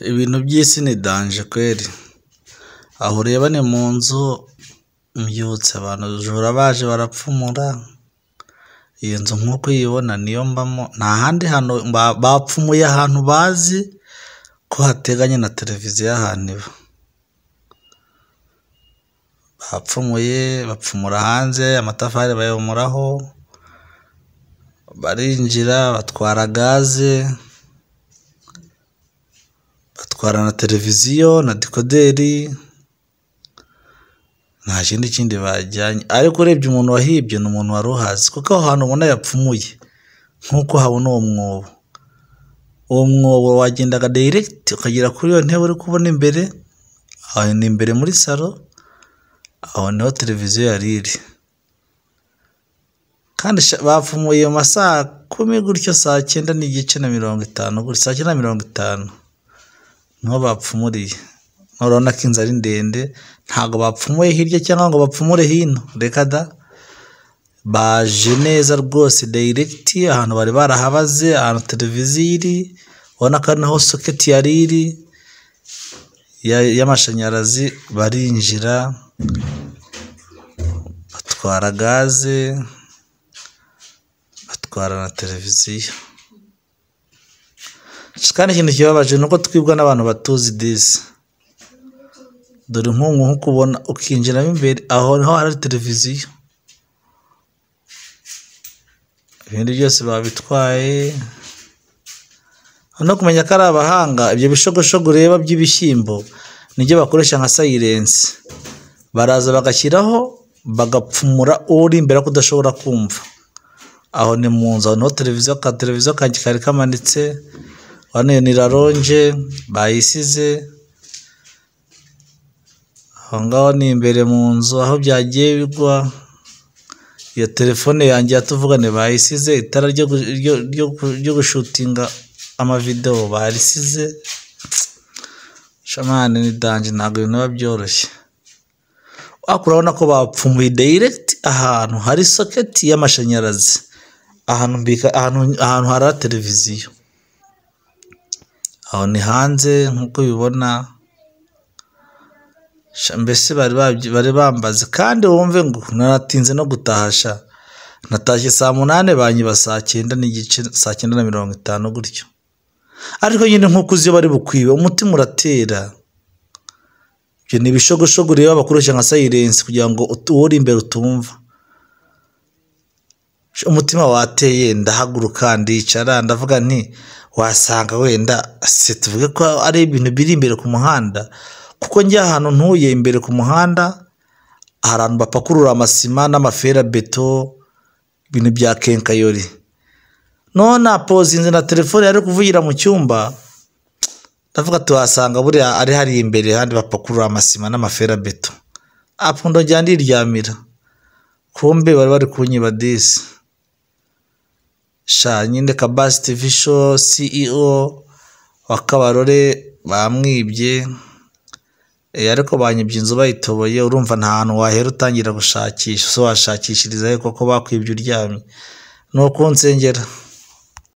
ibintu by'isi ni danje kweri aho ureba ni mu nzu mbyutse abantu ubujura baje barapfumura. Iyo nzu nk'uko uyibona niyo mbamo nta handi hantu ba- bapfumuye ahantu bazi ko hateganye na televiziyo ahantu iba. Bapfumuye bapfumura hanze amatafari bayomuraho barinjira batwara gaze. Batwara na televiziyo na dekoderi nta kindi kindi bajyanye. Ariko urebye umuntu wahibye ni umuntu wari uhazi kuko aho hantu ubona yapfumuye nk'uko habona uwo mwobo. Uwo mwobo wagendaga dayiregiti ukagera kuri iyo ntebe uri kubona imbere aho ni imbere muri salo aho ni ho televiziyo yari iri. Kandi bapfumuye mu ma saa kumi gutyo saa cyenda n'igice na mirongo itanu saa cyenda na mirongo itanu. Ni ho bapfumuriye. Urabona ko inzu ari ndende ntabwo bapfumuye hirya cyangwa ngo bapfumure hino. Reka da. Baje neza rwose dayiregiti ahantu bari barahabaze ahantu televiziyo iri ubona ko ari naho soketi yari iri ya- y'amashanyarazi barinjira batwara gaze batwara na televiziyo. Kandi ikintu kibabaje ni uko twibwa n'abantu batuzi disi dore nk'ubu nk'uko ubona ukinjiramo imbere aho ni ho hari televiziyo. Ibindi byose babitwaye. No kumenya ko ari abahanga ibyo bishogoshogo ureba by'ibishyimbo ni byo bakoresha nka sayirensi baraza bagashyiraho bagapfumura uri imbere ko udashobora kumva. Aho ni mu nzu aho televiziyo ka televiziyo kanjye kari kamanitse. Hano ni raronje bayisize. Aho ngaho ni imbere mu nzu aho byagiye bigwa. Iyo telefone yanjye yatuvugane bayisize itara ryo gu- ryo- ryo gu- ryo gushutinga amavidewo. Barisize. Shamani ni danje ntabwo ibintu biba byoroshye. Ariko urabona ko bapfumuye dayiregiti ahantu hari soketi y'amashanyarazi. Ahantu ahantu hari televiziyo. Aho ni hanze nk'uko ubibona mbese bari bambaze kandi wumve ngo naratinze no gutahasha. Natashye saa munani banyiba saa cyenda n'igice saa cyenda na mirongo itanu gutyo. Ariko nyine nk'uko uzi iyo bari bukwibe umutima uratera. Ibyo ni ibishogoshogo ureba bakoresha nka sayirensi kugira ngo uri imbere utumva. Umutima wateye ndahaguruka ndicara ndavuga nti wasanga wenda se tuvuge ko ari ibintu biri imbere ku muhanda kuko njya ahantu ntuye imbere ku muhanda ahantu bapakurura amasima n'amafera beto ibintu bya kenkayori. None napozinze na telefone yari kuvugira mu cyumba ndavuga tuhasanga buriya ari hari imbere handi bapakurura amasima n'amafera beto. Apfundo njya ndiryamira. Kumbe bari bari kunyiba disi. Sha nyine kabasi tivi sho ceo wa kabarore bamwibye. Eh, ariko banyibye inzu bayitoboye urumva nta hantu wahera utangira gushakisha so washakishiriza koko bakwibye uryamye. Ni uko nsengera